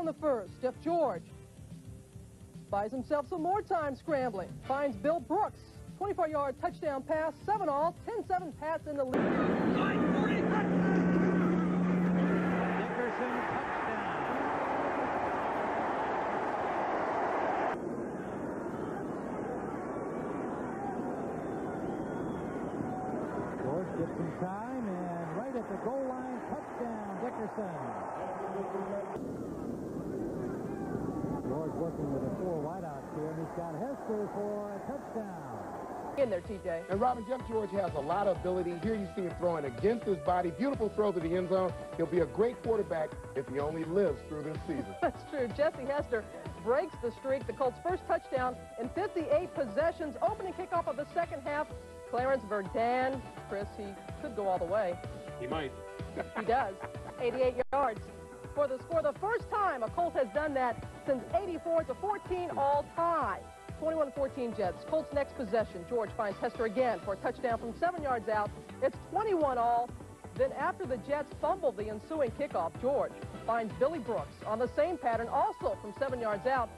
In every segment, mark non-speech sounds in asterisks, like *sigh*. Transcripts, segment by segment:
in the first. Jeff George buys himself some more time scrambling. Finds Bill Brooks. 24-yard touchdown pass, 7 all, 10-7 pass in the lead. Dickerson touchdown. Gets some time and right at the goal line, touchdown, Dickerson. George working with the four wideouts here, and he's got Hester for a touchdown. In there, TJ. And Robin, Jeff George has a lot of ability. Here you see him throwing against his body. Beautiful throw to the end zone. He'll be a great quarterback if he only lives through this season. *laughs* That's true. Jesse Hester breaks the streak. The Colts' first touchdown in 58 possessions. Opening kickoff of the second half. Clarence Verdin. Chris, he could go all the way. He might. He does. 88 yards for the score. The first time a Colt has done that since 84 to 14 all time. 21-14 Jets. Colts next possession. George finds Hester again for a touchdown from seven yards out. It's 21 all. Then after the Jets fumble the ensuing kickoff, George finds Billy Brooks on the same pattern, also from seven yards out.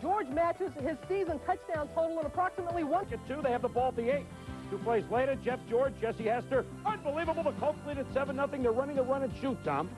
George matches his season touchdown total in approximately one. At two, they have the ball at the eight. Two plays later, Jeff George, Jesse Hester. Unbelievable. The Colts lead at 7 0 They're running the run and shoot, Tom.